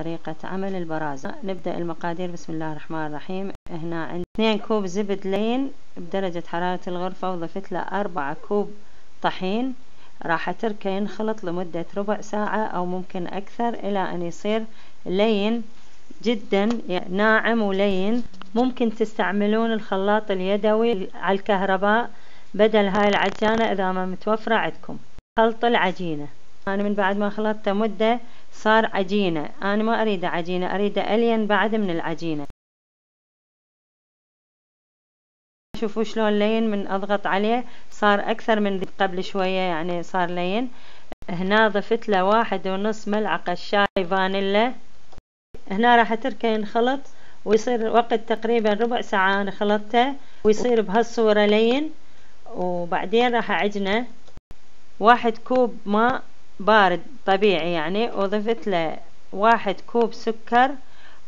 طريقة عمل البرازة. نبدأ المقادير. بسم الله الرحمن الرحيم. هنا عندي 2 كوب زبد لين بدرجة حرارة الغرفة وضفت له 4 كوب طحين. راح أتركه ينخلط لمدة ربع ساعة أو ممكن أكثر إلى أن يصير لين جدا ناعم ولين. ممكن تستعملون الخلاط اليدوي على الكهرباء بدل هاي العجانة إذا ما متوفرة عندكم. خلط العجينة. أنا من بعد ما خلطته مدة صار عجينة. أنا ما أريد عجينة أريد ألين بعد من العجينة. شوفوا شلون لين من أضغط عليه صار أكثر من قبل شوية يعني صار لين. هنا ضفت له واحد ونص ملعقة شاي فانيلا. هنا راح أتركه ينخلط ويصير وقت تقريبا ربع ساعة أنا خلطته ويصير بهالصورة لين. وبعدين راح أعجنه. واحد كوب ماء بارد طبيعي يعني وضفت له واحد كوب سكر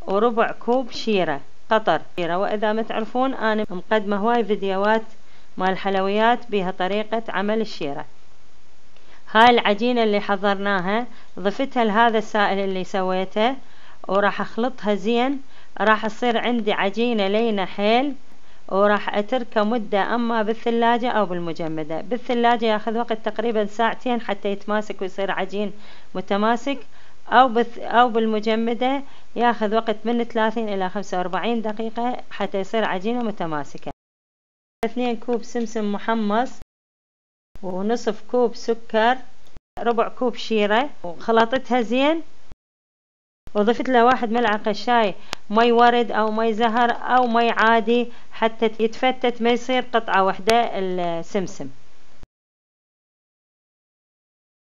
وربع كوب شيرة قطر شيرة. وإذا ما تعرفون أنا مقدمة هواي فيديوهات مال الحلويات بها طريقة عمل الشيرة. هاي العجينة اللي حضرناها ضفتها لهذا السائل اللي سويته وراح أخلطها زين. راح تصير عندي عجينة لينة حيل وراح أتركه مدة أما بالثلاجة أو بالمجمدة. بالثلاجة ياخذ وقت تقريبا ساعتين حتى يتماسك ويصير عجين متماسك. أو بث أو بالمجمدة ياخذ وقت من 30 إلى 45 دقيقة حتى يصير عجينة متماسكة اثنين كوب سمسم محمص ونصف كوب سكر ربع كوب شيرة. وخلطتها زين. وضفت له واحد ملعقة شاي مي ورد أو مي زهر أو مي عادي. حتى يتفتت ما يصير قطعة واحدة السمسم.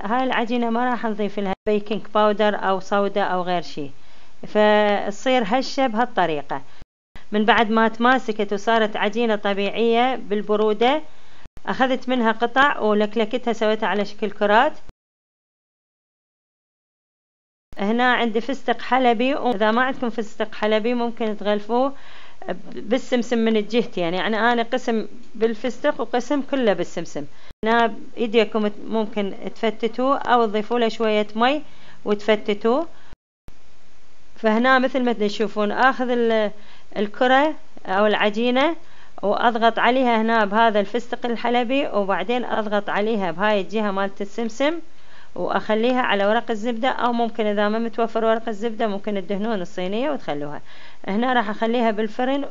هاي العجينة ما راح نضيف لها baking powder أو صودا أو غير شيء. فتصير هشة بهالطريقة. من بعد ما تماسكت وصارت عجينة طبيعية بالبرودة أخذت منها قطع ولكلكتها سويتها على شكل كرات. هنا عندي فستق حلبي وإذا ما عندكم فستق حلبي ممكن تغلفوه. بالسمسم من الجهتين يعني, أنا قسم بالفستق وقسم كله بالسمسم. هنا بإيديكم ممكن تفتتوه أو تضيفوا له شوية مي وتفتتوه فهنا مثل ما تشوفون آخذ الكرة أو العجينة وأضغط عليها هنا بهذا الفستق الحلبي وبعدين أضغط عليها بهاي الجهة مالت السمسم. وأخليها على ورق الزبدة أو ممكن إذا ما متوفر ورق الزبدة ممكن تدهنون الصينية وتخلوها. هنا راح أخليها بالفرن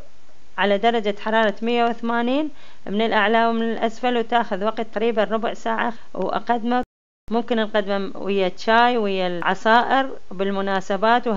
على درجة حرارة 180 من الأعلى ومن الأسفل وتأخذ وقت تقريبا ربع ساعة وأقدمة. ممكن نقدمه ويا الشاي ويا العصائر بالمناسبات.